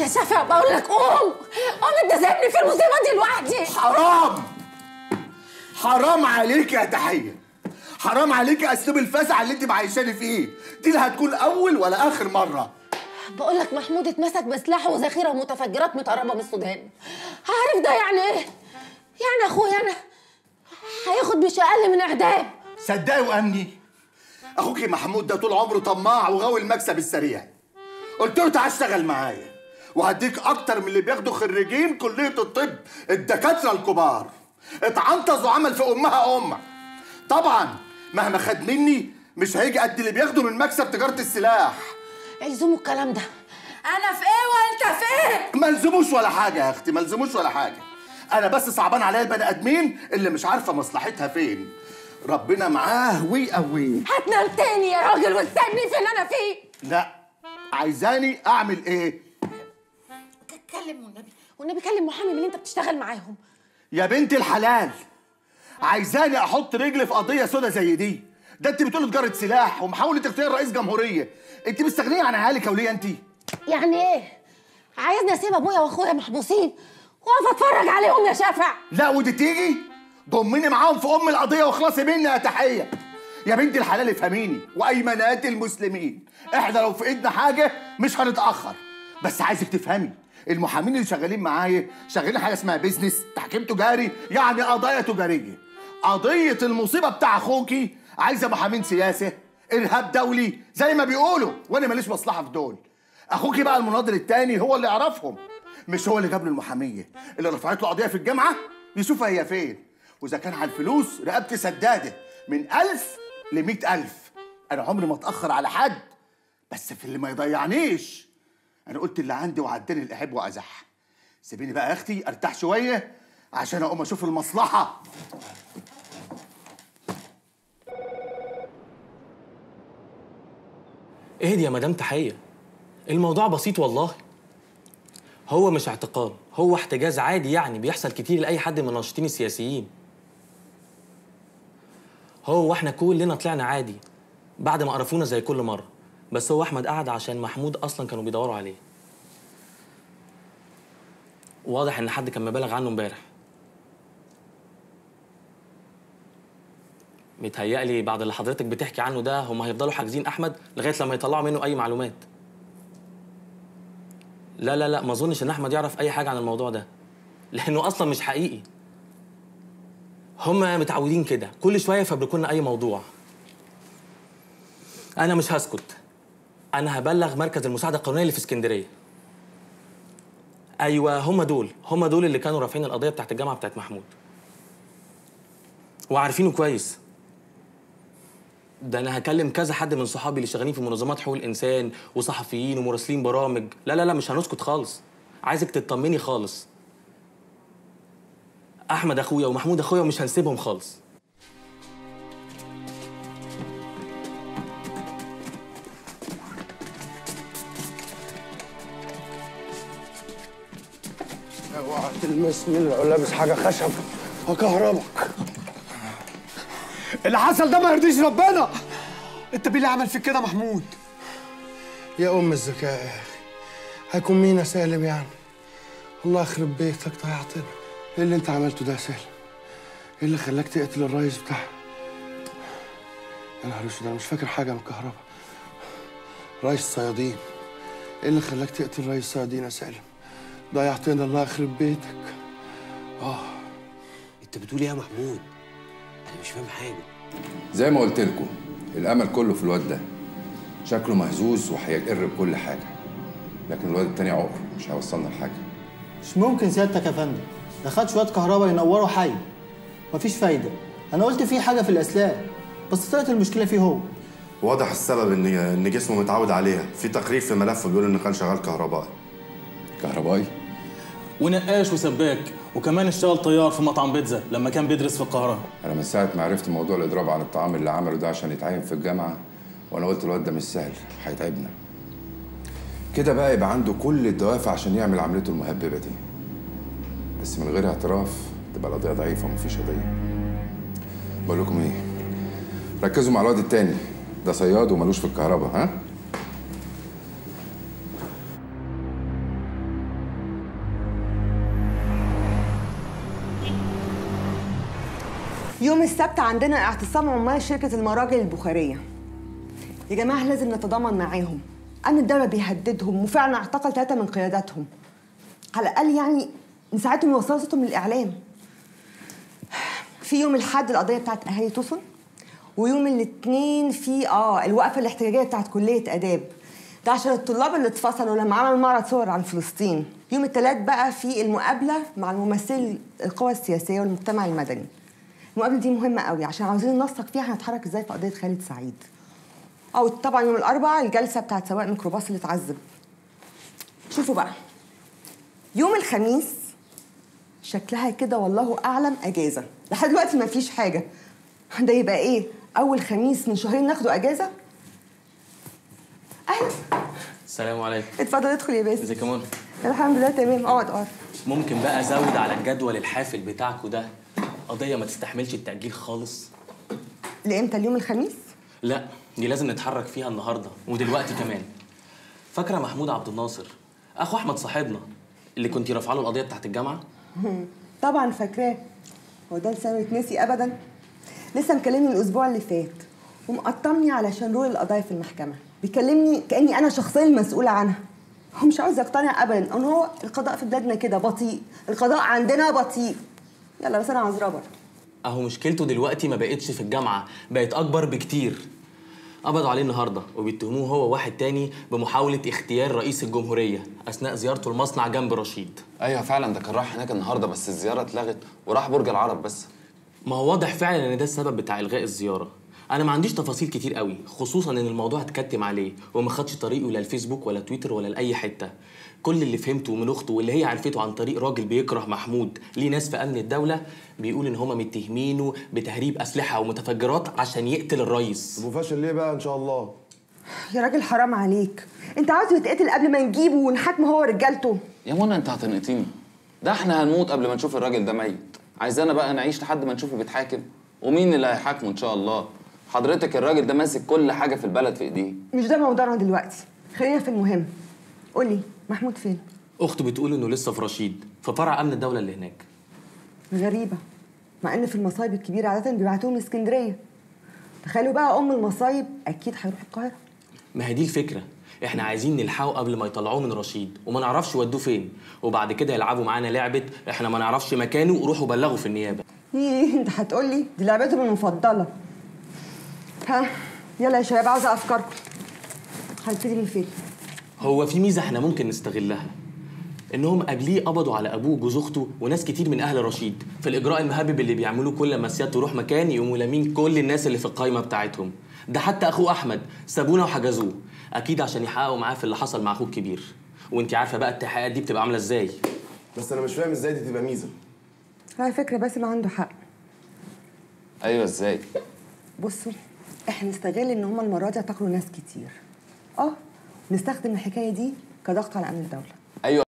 يا شفيع بقول لك قوم. قوم انت سايبني في المصيبة دي لوحدي. حرام. حرام عليك يا تحية. حرام عليك أسلوب الفزع اللي انت معيشاني فيه. دي لا هتكون أول ولا آخر مرة. بقول لك محمود اتمسك بسلاح وذخيرة متفجرات متهربه من السودان. عارف ده يعني إيه؟ يعني أخويا أنا هياخد مش أقل من إعدام. صدقي وأمني. أخوك محمود ده طول عمره طماع وغاوي المكسب السريع. قلت له تعال اشتغل معايا. وهديك أكتر من اللي بياخدوا خريجين كلية الطب الدكاترة الكبار. اتعنطز وعمل في أمها امه طبعا مهما خد مني مش هيجي قد اللي بياخده من مكسب تجارة السلاح. الزموا الكلام ده. أنا في إيه وأنت في إيه؟ ملزموش ولا حاجة يا أختي ملزموش ولا حاجة. أنا بس صعبان عليا البني آدمين اللي مش عارفة مصلحتها فين. ربنا معاه ويقويه هتنام تاني يا راجل واستني في اللي أنا فيه. لا عايزاني أعمل إيه؟ اتكلم والنبي والنبي كلم محامي من اللي انت بتشتغل معاهم. يا بنت الحلال عايزاني أحط رجلي في قضية سودا زي دي؟ ده انت بتقولي تجارة سلاح ومحاولة اغتيال رئيس جمهورية. انت مستغنية عن عيالك ولية انت؟ يعني إيه؟ عايزني اسيب ابويا واخويا محبوسين واقف اتفرج عليهم يا شافع لا ودي تيجي؟ ضمني معاهم في ام القضية واخلصي مني يا تحية. يا بنت الحلال افهميني وايمانات المسلمين إحنا لو في ايدنا حاجة مش هنتأخر. بس عايزك تفهمي المحامين اللي شغالين معايا شغالين حاجة اسمها بيزنس تحكيم تجاري يعني قضايا تجارية. قضية المصيبة بتاع أخوكي عايزة محامين سياسة إرهاب دولي زي ما بيقولوا وأنا ماليش مصلحة في دول. أخوكي بقى المناضل التاني هو اللي يعرفهم مش هو اللي جاب له المحامية. اللي رفعت له قضية في الجامعة يشوفها هي فين. وإذا كان على الفلوس رقبتي سدادة. من ألف لمئة ألف. أنا عمري ما أتأخر على حد بس في اللي ما يضيعنيش. أنا قلت اللي عندي وعداني اللي أحب وأزح. سيبيني بقى يا أختي أرتاح شوية عشان أقوم أشوف المصلحة. اهدي يا مدام تحية. الموضوع بسيط والله. هو مش اعتقال هو احتجاز عادي يعني بيحصل كتير لأي حد من الناشطين السياسيين. هو وإحنا كلنا طلعنا عادي بعد ما قرفونا زي كل مرة. بس هو أحمد قعد عشان محمود أصلا كانوا بيدوروا عليه. واضح إن حد كان مبالغ عنه امبارح. متهيألي بعد اللي حضرتك بتحكي عنه ده هم هيفضلوا حاجزين أحمد لغاية لما يطلعوا منه أي معلومات. لا لا لا ما أظنش إن أحمد يعرف أي حاجة عن الموضوع ده لأنه أصلا مش حقيقي. هم متعودين كده كل شوية يفبركوا لنا أي موضوع. أنا مش هسكت. أنا هبلغ مركز المساعدة القانونية اللي في اسكندرية. أيوه هم دول هم دول اللي كانوا رافعين القضية بتاعت الجامعة بتاعت محمود. وعارفينه كويس. ده أنا هكلم كذا حد من صحابي اللي شغالين في منظمات حقوق الإنسان وصحفيين ومراسلين برامج. لا لا لا مش هنسكت خالص. عايزك تطمني خالص. أحمد أخويا ومحمود أخويا ومش هنسيبهم خالص. اوعى تلمسني لو لابس حاجة خشب. هكهربك. اللي حصل ده ما يرضيش ربنا. انت مين اللي عمل فيك كده محمود؟ يا أم الذكاء هيكون مين يا سالم يعني؟ الله يخرب بيتك ضيعتنا. إيه اللي أنت عملته ده يا سالم؟ إيه اللي خلاك تقتل الرئيس بتاعها يا نهار أسود أنا مش فاكر حاجة من الكهرباء. رئيس الصيادين إيه اللي خلاك تقتل رئيس الصيادين يا سالم؟ ضيعتنا الله يخرب بيتك. آه. انت بتقول إيه يا محمود؟ أنا مش فاهم حاجة. زي ما قلت لكم الأمل كله في الواد ده. شكله مهزوز وهيقر بكل حاجة. لكن الواد التاني عقر مش هيوصلنا لحاجة. مش ممكن سيادتك يا فندم. ده خد شوية كهرباء ينوروا حي. مفيش فايدة. أنا قلت في حاجة في الأسلاك بس طلعت المشكلة فيه هو. واضح السبب ان إن جسمه متعود عليها. في تقرير في ملفه بيقول انه كان شغال كهربائي. كهربائي. ونقاش وسباك وكمان اشتغل طيار في مطعم بيتزا لما كان بيدرس في القاهرة. أنا من ساعة ما عرفت موضوع الإضراب عن الطعام اللي عمله ده عشان يتعين في الجامعة وأنا قلت الواد ده مش سهل هيتعبنا. كده بقى يبقى عنده كل الدوافع عشان يعمل عملته المهببة دي. بس من غير اعتراف تبقى القضية ضعيفة ومفيش قضية. بقول لكم إيه؟ ركزوا مع الواد التاني. ده صياد وملوش في الكهرباء ها؟ يوم السبت عندنا اعتصام عمال شركة المراجل البخارية. يا جماعة لازم نتضامن معاهم. أمن الدولة بيهددهم وفعلا اعتقل ثلاثة من قياداتهم. على الأقل يعني نساعدهم يوصلوا صوتهم للإعلام. في يوم الأحد القضية بتاعت أهالي توصل ويوم الاثنين في آه الوقفة الاحتجاجية بتاعت كلية آداب. ده عشان الطلاب اللي اتفصلوا لما عملوا معرض صور عن فلسطين. يوم الثلاث بقى في المقابلة مع الممثلي القوى السياسية والمجتمع المدني. المقابلة دي مهمة قوي عشان عاوزين ننسق فيها هنتحرك إزاي في قضية خالد سعيد. أو طبعا يوم الأربعاء الجلسة بتاعت سواق ميكروباص اللي اتعذب. شوفوا بقى يوم الخميس شكلها كده والله أعلم أجازة. لحد دلوقتي ما فيش حاجة. ده يبقى إيه؟ أول خميس من شهرين ناخده أجازة؟ أهلا. السلام عليكم. اتفضل ادخل يا باسم. ازيك يا الحمد لله تمام. اقعد اقعد. ممكن بقى أزود على الجدول الحافل بتاعكوا ده؟ قضية ما تستحملش التأجيل خالص. لإمتى؟ اليوم الخميس؟ لا دي لازم نتحرك فيها النهارده ودلوقتي كمان. فاكرة محمود عبد الناصر؟ أخو أحمد صاحبنا اللي كنتي رافعه له القضية بتاعت الجامعة؟ طبعا فاكراه. هو ده لسانه يتنسي ابدا؟ لسه مكلمني الأسبوع اللي فات. ومقطمني علشان رول القضايا في المحكمة. بيكلمني كأني أنا شخصيا المسؤولة عنها. هو مش عاوز يقتنع ابدا. إن هو القضاء في بلادنا كده بطيء. القضاء عندنا بطيء. يلا بس أنا عاوز رابر. أهو مشكلته دلوقتي ما بقتش في الجامعة بقت أكبر بكتير. قبضوا عليه النهارده وبيتهموه هو وواحد تاني بمحاولة اغتيال رئيس الجمهورية أثناء زيارته المصنع جنب رشيد. أيوه فعلا ده كان رايح هناك النهارده بس الزيارة اتلغت وراح برج العرب بس. ما هو واضح فعلا إن ده السبب بتاع إلغاء الزيارة. أنا ما عنديش تفاصيل كتير قوي خصوصا إن الموضوع اتكتم عليه وما خدش طريقه لا الفيسبوك ولا تويتر ولا لأي حتة. كل اللي فهمته من أخته واللي هي عرفته عن طريق راجل بيكره محمود ليه ناس في أمن الدولة بيقول إن هما متهمينه بتهريب أسلحة ومتفجرات عشان يقتل الرئيس. وفاشل ليه بقى إن شاء الله؟ يا راجل حرام عليك. أنت عاوز يتقتل قبل ما نجيبه ونحاكمه هو ورجالته. يا منى أنت هتنقطيني ده إحنا هنموت قبل ما نشوف الراجل ده ميت. عايزانا بقى نعيش لحد ما نشوفه بيتحاكم؟ ومين اللي هيحاكمه إن شاء الله؟ حضرتك الراجل ده ماسك كل حاجة في البلد في إيديه. مش ده موضوعنا دلوقتي. خلينا في المهم. قولي محمود فين؟ أخته بتقول إنه لسه في رشيد في فرع أمن الدولة اللي هناك. غريبة. مع إن في المصايب الكبيرة عادة بيبعتوهم اسكندرية. تخيلوا بقى أم المصايب أكيد هيروح القاهرة. ما هي دي الفكرة. إحنا عايزين نلحقه قبل ما يطلعوه من رشيد وما نعرفش ودوه فين. وبعد كده يلعبوا معانا لعبة إحنا ما نعرفش مكانه وروحوا بلغوا في النيابة. إيه أنت هتقولي دي لعبتهم المفضلة. ها يلا يا شباب عاوزة أفكاركم. هنبتدي من فين؟ هو في ميزة إحنا ممكن نستغلها إنهم قبليه قبضوا على أبوه وجوز أخته وناس كتير من أهل رشيد. في الإجراء المهبب اللي بيعملوه كل ما سيادته يروح مكان يقوموا لامين كل الناس اللي في القايمة بتاعتهم. ده حتى أخوه أحمد سابونا وحجزوه. أكيد عشان يحققوا معاه في اللي حصل مع أخوه الكبير. وأنت عارفة بقى التحقيقات دي بتبقى عاملة إزاي. بس أنا مش فاهم إزاي دي تبقى ميزة. على فكرة باسم عنده حق. أيوه إزاي؟ بصوا. إحنا نستغل إن هما المرة دي اعتقلوا ناس كتير. آه نستخدم الحكاية دي كضغط على أمن الدولة. أيوه.